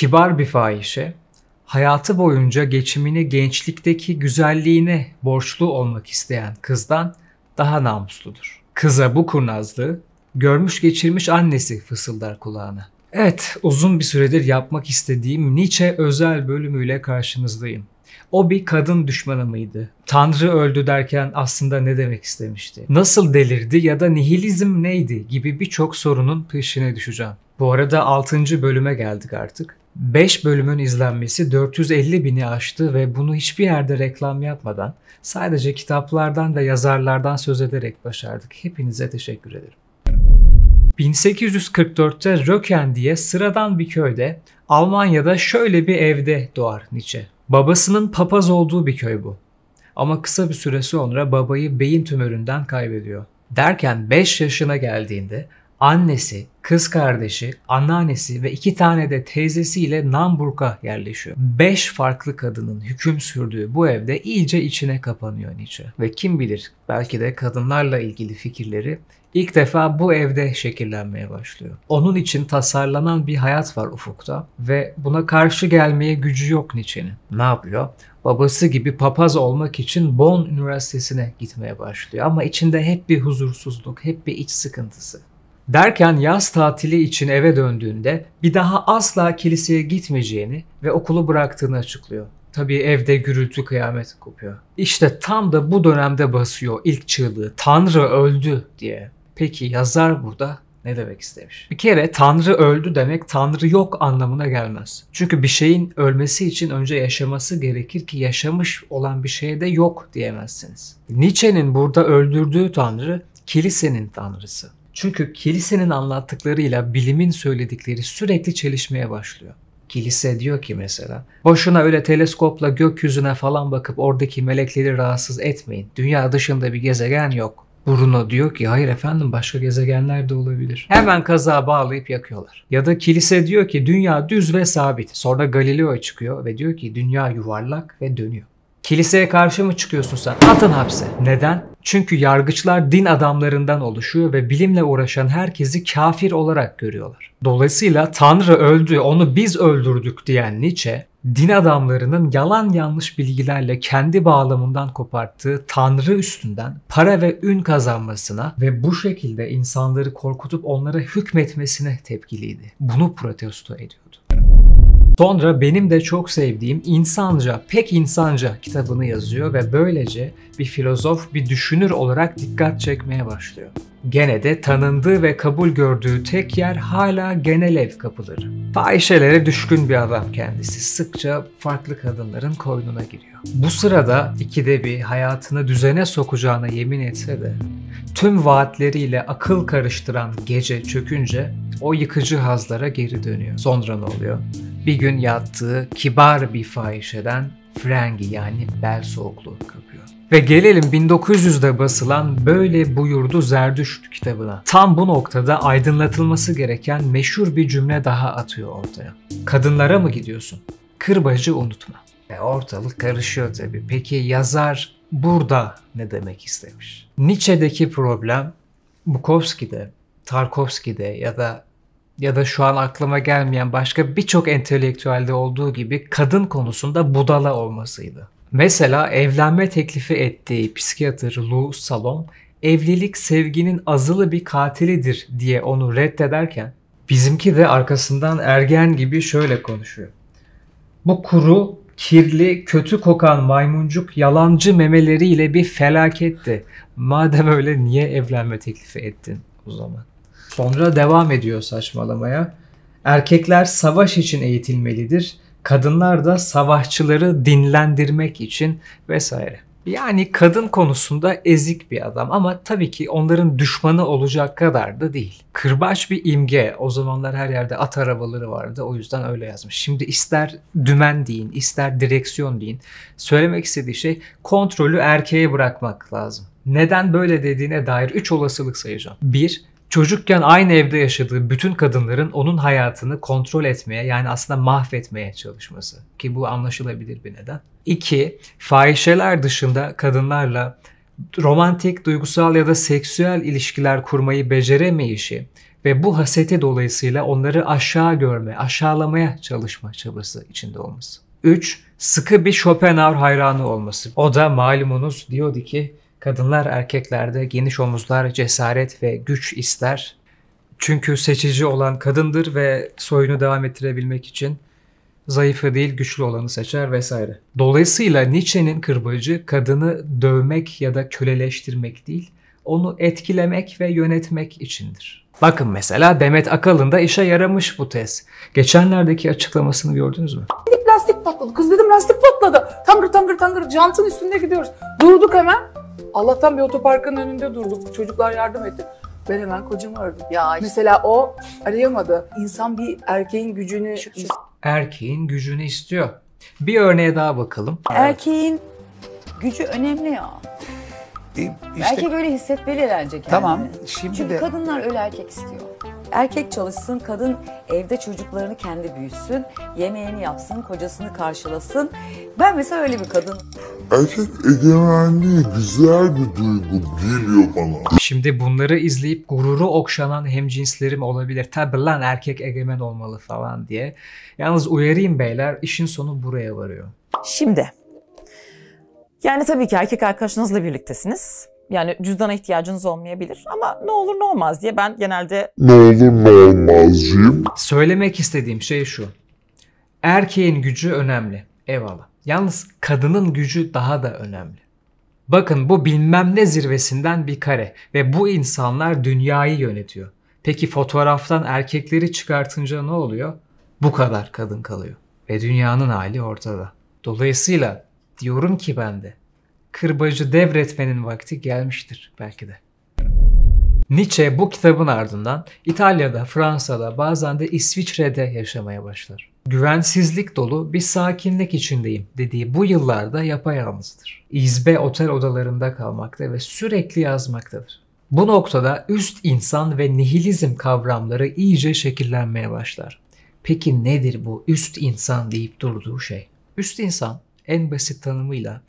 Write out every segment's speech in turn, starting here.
Kibar bir fahişe, hayatı boyunca geçimini gençlikteki güzelliğine borçlu olmak isteyen kızdan daha namusludur. Kıza bu kurnazlığı görmüş geçirmiş annesi fısıldar kulağına. Evet, uzun bir süredir yapmak istediğim Nietzsche özel bölümüyle karşınızdayım. O bir kadın düşmanı mıydı? Tanrı öldü derken aslında ne demek istemişti? Nasıl delirdi ya da nihilizm neydi gibi birçok sorunun peşine düşeceğim. Bu arada 6. bölüme geldik artık. 5 bölümün izlenmesi 450 bini aştı ve bunu hiçbir yerde reklam yapmadan sadece kitaplardan ve yazarlardan söz ederek başardık. Hepinize teşekkür ederim. 1844'te Röken diye sıradan bir köyde Almanya'da şöyle bir evde doğar Nietzsche. Babasının papaz olduğu bir köy bu. Ama kısa bir süre sonra babayı beyin tümöründen kaybediyor. Derken 5 yaşına geldiğinde annesi, kız kardeşi, anneannesi ve iki tane de teyzesiyle Namburg'a yerleşiyor. Beş farklı kadının hüküm sürdüğü bu evde iyice içine kapanıyor Nietzsche. Ve kim bilir belki de kadınlarla ilgili fikirleri ilk defa bu evde şekillenmeye başlıyor. Onun için tasarlanan bir hayat var ufukta ve buna karşı gelmeye gücü yok Nietzsche'nin. Ne yapıyor? Babası gibi papaz olmak için Bonn Üniversitesi'ne gitmeye başlıyor ama içinde hep bir huzursuzluk, hep bir iç sıkıntısı. Derken yaz tatili için eve döndüğünde bir daha asla kiliseye gitmeyeceğini ve okulu bıraktığını açıklıyor. Tabii evde gürültü kıyamet kopuyor. İşte tam da bu dönemde basıyor ilk çığlığı Tanrı öldü diye. Peki yazar burada ne demek istemiş? Bir kere Tanrı öldü demek Tanrı yok anlamına gelmez. Çünkü bir şeyin ölmesi için önce yaşaması gerekir ki yaşamış olan bir şeye de yok diyemezsiniz. Nietzsche'nin burada öldürdüğü Tanrı kilisenin tanrısı. Çünkü kilisenin anlattıklarıyla bilimin söyledikleri sürekli çelişmeye başlıyor. Kilise diyor ki mesela boşuna öyle teleskopla gökyüzüne falan bakıp oradaki melekleri rahatsız etmeyin. Dünya dışında bir gezegen yok. Bruno diyor ki hayır efendim başka gezegenler de olabilir. Hemen kaza bağlayıp yakıyorlar. Ya da kilise diyor ki dünya düz ve sabit. Sonra Galileo çıkıyor ve diyor ki dünya yuvarlak ve dönüyor. Kiliseye karşı mı çıkıyorsun sen? Atın hapse. Neden? Çünkü yargıçlar din adamlarından oluşuyor ve bilimle uğraşan herkesi kafir olarak görüyorlar. Dolayısıyla Tanrı öldü, onu biz öldürdük diyen Nietzsche, din adamlarının yalan yanlış bilgilerle kendi bağlamından koparttığı Tanrı üstünden para ve ün kazanmasına ve bu şekilde insanları korkutup onlara hükmetmesine tepkiliydi. Bunu protesto ediyordu. Sonra benim de çok sevdiğim İnsanca, Pek İnsanca kitabını yazıyor ve böylece bir filozof, bir düşünür olarak dikkat çekmeye başlıyor. Gene de tanındığı ve kabul gördüğü tek yer hala genel ev kapıları. Fahişelere düşkün bir adam kendisi. Sıkça farklı kadınların koynuna giriyor. Bu sırada ikide bir hayatını düzene sokacağına yemin etse de tüm vaatleriyle akıl karıştıran gece çökünce o yıkıcı hazlara geri dönüyor. Sonra ne oluyor? Bir gün yattığı kibar bir fahişeden frengi yani bel soğukluğu kapıyor. Ve gelelim 1900'de basılan Böyle Buyurdu Zerdüşt kitabına. Tam bu noktada aydınlatılması gereken meşhur bir cümle daha atıyor ortaya. Kadınlara mı gidiyorsun? Kırbacı unutma. E ortalık karışıyor tabii. Peki yazar burada ne demek istemiş? Nietzsche'deki problem Bukowski'de, Tarkovski'de ya da ya da şu an aklıma gelmeyen başka birçok entelektüelde olduğu gibi kadın konusunda budala olmasıydı. Mesela evlenme teklifi ettiği psikiyatr Lou Salom, evlilik sevginin azılı bir katilidir diye onu reddederken bizimki de arkasından ergen gibi şöyle konuşuyor. Bu kuru, kirli, kötü kokan maymuncuk yalancı memeleriyle bir felaketti. Madem öyle niye evlenme teklifi ettin o zaman? Sonra devam ediyor saçmalamaya. Erkekler savaş için eğitilmelidir. Kadınlar da savaşçıları dinlendirmek için vesaire. Yani kadın konusunda ezik bir adam ama tabii ki onların düşmanı olacak kadar da değil. Kırbaç bir imge. O zamanlar her yerde at arabaları vardı. O yüzden öyle yazmış. Şimdi ister dümen deyin, ister direksiyon deyin. Söylemek istediği şey kontrolü erkeğe bırakmak lazım. Neden böyle dediğine dair 3 olasılık sayacağım. 1. Çocukken aynı evde yaşadığı bütün kadınların onun hayatını kontrol etmeye yani aslında mahvetmeye çalışması. Ki bu anlaşılabilir bir neden. İki, fahişeler dışında kadınlarla romantik, duygusal ya da seksüel ilişkiler kurmayı beceremeyişi ve bu haseti dolayısıyla onları aşağı görme, aşağılamaya çalışma çabası içinde olması. 3. Sıkı bir Schopenhauer hayranı olması. O da malumunuz diyordu ki kadınlar erkeklerde geniş omuzlar, cesaret ve güç ister. Çünkü seçici olan kadındır ve soyunu devam ettirebilmek için zayıfı değil güçlü olanı seçer vesaire. Dolayısıyla Nietzsche'nin kırbacı kadını dövmek ya da köleleştirmek değil, onu etkilemek ve yönetmek içindir. Bakın mesela Demet Akalın da işe yaramış bu tez. Geçenlerdeki açıklamasını gördünüz mü? Lastik patladı. Kız dedim lastik patladı. Tangır tangır tangır jantın üstünde gidiyoruz. Durduk hemen. Allah'tan bir otoparkın önünde durduk. Çocuklar yardım etti. Ben hemen kocamı aradım. Ya işte. Mesela o arayamadı. İnsan bir erkeğin gücünü... Erkeğin gücünü istiyor. Bir örneğe daha bakalım. Erkeğin gücü önemli ya. E, işte Erkek öyle hissetmeli bence kendini. tamam şimdi Çünkü de kadınlar öyle erkek istiyor. Erkek çalışsın, kadın evde çocuklarını kendi büyütsün, yemeğini yapsın, kocasını karşılasın. Ben mesela öyle bir kadın. Erkek egemenliği güzel bir duygu geliyor bana. Şimdi bunları izleyip gururu okşanan hemcinslerim olabilir. Tabi lan erkek egemen olmalı falan diye. Yalnız uyarayım beyler işin sonu buraya varıyor. Şimdi. Yani tabii ki erkek arkadaşınızla birliktesiniz. Yani cüzdana ihtiyacınız olmayabilir ama ne olur ne olmaz diye ben genelde Ne olur ne olmazcıyım. Söylemek istediğim şey şu. Erkeğin gücü önemli. Eyvallah. Yalnız kadının gücü daha da önemli. Bakın bu bilmem ne zirvesinden bir kare ve bu insanlar dünyayı yönetiyor. Peki fotoğraftan erkekleri çıkartınca ne oluyor? Bu kadar kadın kalıyor. Ve dünyanın hali ortada. Dolayısıyla diyorum ki ben de kırbacı devretmenin vakti gelmiştir belki de. Nietzsche bu kitabın ardından İtalya'da, Fransa'da, bazen de İsviçre'de yaşamaya başlar. Güvensizlik dolu bir sakinlik içindeyim dediği bu yıllarda yapayalnızdır. İzbe otel odalarında kalmakta ve sürekli yazmaktadır. Bu noktada üst insan ve nihilizm kavramları iyice şekillenmeye başlar. Peki nedir bu üst insan deyip durduğu şey? Üst insan en basit tanımıyla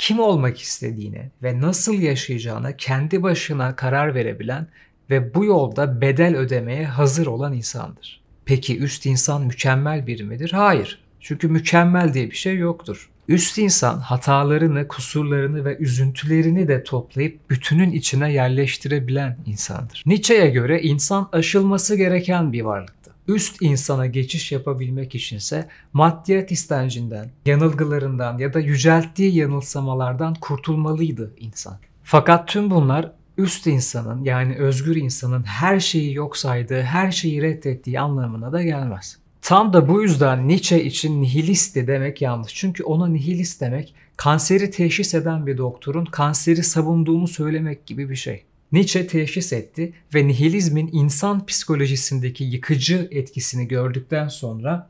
kim olmak istediğine ve nasıl yaşayacağına kendi başına karar verebilen ve bu yolda bedel ödemeye hazır olan insandır. Peki üst insan mükemmel biri midir? Hayır. Çünkü mükemmel diye bir şey yoktur. Üst insan hatalarını, kusurlarını ve üzüntülerini de toplayıp bütünün içine yerleştirebilen insandır. Nietzsche'ye göre insan aşılması gereken bir varlıktı. Üst insana geçiş yapabilmek içinse maddiyat istencinden, yanılgılarından ya da yücelttiği yanılsamalardan kurtulmalıydı insan. Fakat tüm bunlar üst insanın yani özgür insanın her şeyi yok saydığı, her şeyi reddettiği anlamına da gelmez. Tam da bu yüzden Nietzsche için nihilisti demek yanlış. Çünkü ona nihilist demek kanseri teşhis eden bir doktorun kanseri savunduğunu söylemek gibi bir şey. Nietzsche teşhis etti ve nihilizmin insan psikolojisindeki yıkıcı etkisini gördükten sonra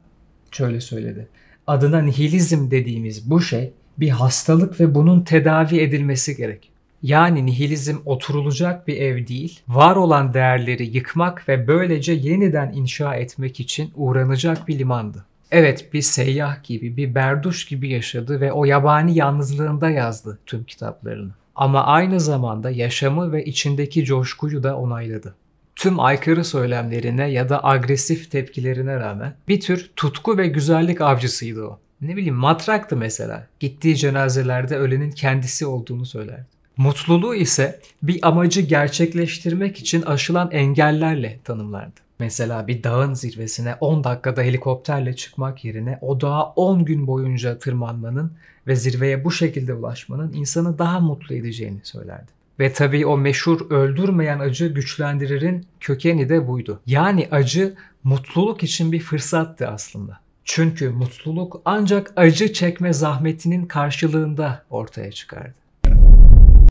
şöyle söyledi. Adına nihilizm dediğimiz bu şey bir hastalık ve bunun tedavi edilmesi gerek. Yani nihilizm oturulacak bir ev değil, var olan değerleri yıkmak ve böylece yeniden inşa etmek için uğranacak bir limandı. Evet bir seyyah gibi, bir berduş gibi yaşadı ve o yabani yalnızlığında yazdı tüm kitaplarını. Ama aynı zamanda yaşamı ve içindeki coşkuyu da onayladı. Tüm aykırı söylemlerine ya da agresif tepkilerine rağmen bir tür tutku ve güzellik avcısıydı o. Ne bileyim matraktı mesela. Gittiği cenazelerde ölenin kendisi olduğunu söylerdi. Mutluluğu ise bir amacı gerçekleştirmek için aşılan engellerle tanımlardı. Mesela bir dağın zirvesine 10 dakikada helikopterle çıkmak yerine o dağa 10 gün boyunca tırmanmanın ve zirveye bu şekilde ulaşmanın insanı daha mutlu edeceğini söylerdi. Ve tabii o meşhur öldürmeyen acı güçlendiririn kökeni de buydu. Yani acı mutluluk için bir fırsattı aslında. Çünkü mutluluk ancak acı çekme zahmetinin karşılığında ortaya çıkardı.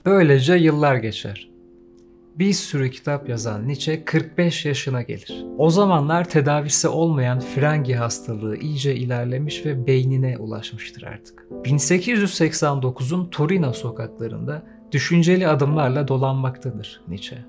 Böylece yıllar geçer. Bir sürü kitap yazan Nietzsche 45 yaşına gelir. O zamanlar tedavisi olmayan frengi hastalığı iyice ilerlemiş ve beynine ulaşmıştır artık. 1889'un Torino sokaklarında düşünceli adımlarla dolanmaktadır Nietzsche.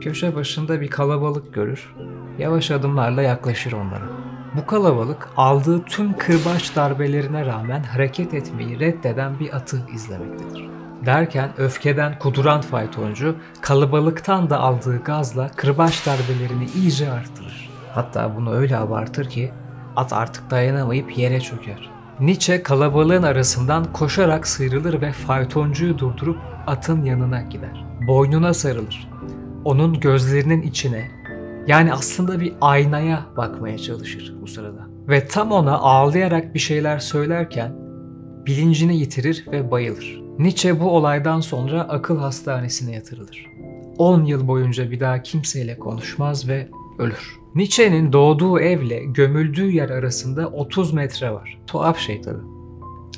Köşe başında bir kalabalık görür, yavaş adımlarla yaklaşır onlara. Bu kalabalık aldığı tüm kırbaç darbelerine rağmen hareket etmeyi reddeden bir atı izlemektedir. Derken öfkeden kuduran faytoncu kalabalıktan da aldığı gazla kırbaç darbelerini iyice artırır. Hatta bunu öyle abartır ki at artık dayanamayıp yere çöker. Nietzsche kalabalığın arasından koşarak sıyrılır ve faytoncuyu durdurup atın yanına gider. Boynuna sarılır. Onun gözlerinin içine yani aslında bir aynaya bakmaya çalışır bu sırada. Ve tam ona ağlayarak bir şeyler söylerken bilincini yitirir ve bayılır. Nietzsche bu olaydan sonra akıl hastanesine yatırılır. 10 yıl boyunca bir daha kimseyle konuşmaz ve ölür. Nietzsche'nin doğduğu evle gömüldüğü yer arasında 30 metre var. Tuhaf şey tabi.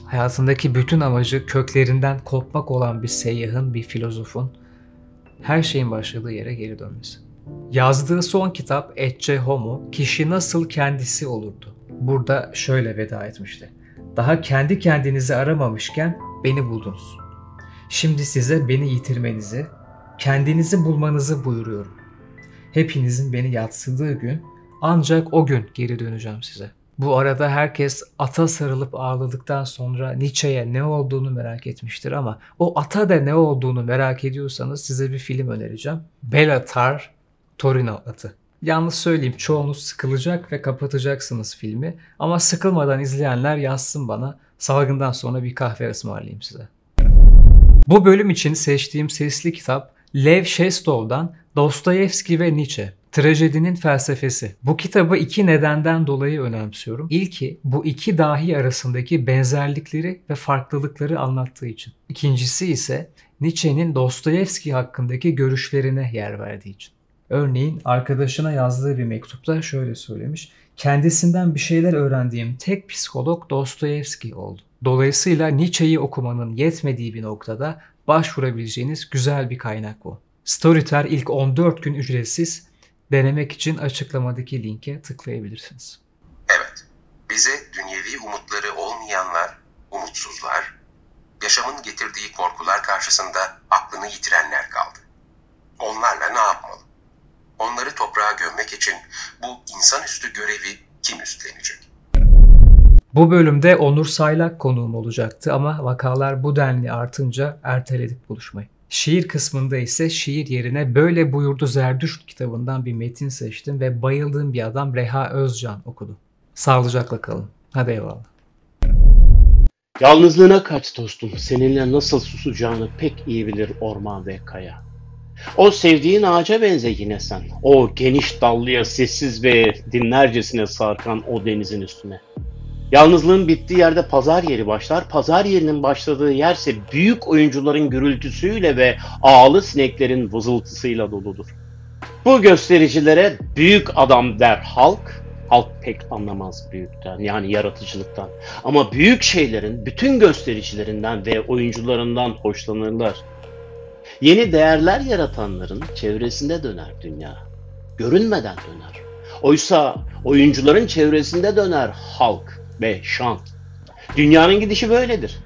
Hayatındaki bütün amacı köklerinden kopmak olan bir seyyahın, bir filozofun her şeyin başladığı yere geri dönmesi. Yazdığı son kitap Ecce Homo, kişi nasıl kendisi olurdu. Burada şöyle veda etmişti. Daha kendi kendinizi aramamışken beni buldunuz. Şimdi size beni yitirmenizi, kendinizi bulmanızı buyuruyorum. Hepinizin beni yatsıdığı gün ancak o gün geri döneceğim size. Bu arada herkes ata sarılıp ağladıktan sonra Nietzsche'ye ne olduğunu merak etmiştir ama o ata da ne olduğunu merak ediyorsanız size bir film önereceğim. Bellatar Torino atı. Yalnız söyleyeyim çoğunuz sıkılacak ve kapatacaksınız filmi ama sıkılmadan izleyenler yazsın bana. Salgından sonra bir kahve ısmarlayayım size. Bu bölüm için seçtiğim sesli kitap Lev Shestov'dan Dostoyevski ve Nietzsche. Trajedinin felsefesi. Bu kitabı iki nedenden dolayı önemsiyorum. İlki bu iki dahi arasındaki benzerlikleri ve farklılıkları anlattığı için. İkincisi ise Nietzsche'nin Dostoyevski hakkındaki görüşlerine yer verdiği için. Örneğin arkadaşına yazdığı bir mektupta şöyle söylemiş. Kendisinden bir şeyler öğrendiğim tek psikolog Dostoyevski oldu. Dolayısıyla Nietzsche'yi okumanın yetmediği bir noktada başvurabileceğiniz güzel bir kaynak bu. Storytel ilk 14 gün ücretsiz. Denemek için açıklamadaki linke tıklayabilirsiniz. Evet, bize dünyevi umutları olmayanlar, umutsuzlar, yaşamın getirdiği korkular karşısında aklını yitirenler kaldı. Onlarla ne yapmalı? Onları toprağa gömmek için bu insanüstü görevi kim üstlenecek? Bu bölümde Onur Saylak konuğum olacaktı ama vakalar bu denli artınca erteledik buluşmayı. Şiir kısmında ise şiir yerine Böyle Buyurdu Zerdüşt kitabından bir metin seçtim ve bayıldığım bir adam Reha Özcan okudu. Sağlıcakla kalın. Hadi eyvallah. Yalnızlığına kaç dostum, seninle nasıl susacağını pek iyi bilir orman ve kaya. O sevdiğin ağaca benze yine sen, o geniş dallıya sessiz ve dinlercesine sarkan o denizin üstüne. Yalnızlığın bittiği yerde pazar yeri başlar. Pazar yerinin başladığı yerse büyük oyuncuların gürültüsüyle ve ağlı sineklerin vızıltısıyla doludur. Bu göstericilere büyük adam der halk. Halk pek anlamaz büyükten yani yaratıcılıktan. Ama büyük şeylerin bütün göstericilerinden ve oyuncularından hoşlanırlar. Yeni değerler yaratanların çevresinde döner dünya. Görünmeden döner. Oysa oyuncuların çevresinde döner halk ve şan. Dünyanın gidişi böyledir.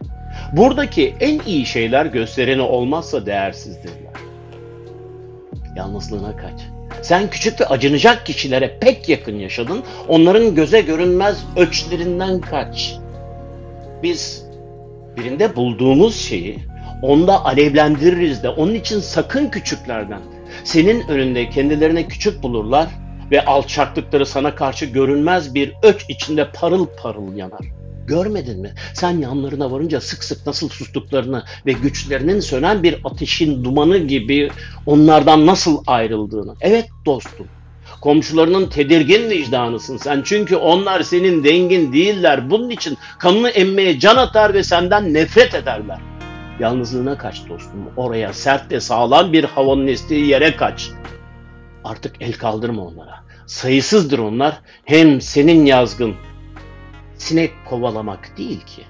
Buradaki en iyi şeyler göstereni olmazsa değersizdirler. Yalnızlığına kaç. Sen küçük ve acınacak kişilere pek yakın yaşadın. Onların göze görünmez öçlerinden kaç. Biz birinde bulduğumuz şeyi onda alevlendiririz de onun için sakın küçüklerden. Senin önünde kendilerine küçük bulurlar ve alçaklıkları sana karşı görünmez bir öç içinde parıl parıl yanar. Görmedin mi? Sen yanlarına varınca sık sık nasıl sustuklarını ve güçlerinin sönen bir ateşin dumanı gibi onlardan nasıl ayrıldığını. Evet dostum. Komşularının tedirgin vicdanısın sen. Çünkü onlar senin dengin değiller. Bunun için kanını emmeye can atar ve senden nefret ederler. Yalnızlığına kaç dostum. Oraya sert ve sağlam bir havanın estiği yere kaç. Artık el kaldırma onlara. Sayısızdır onlar. Hem senin yazgın sinek kovalamak değil ki.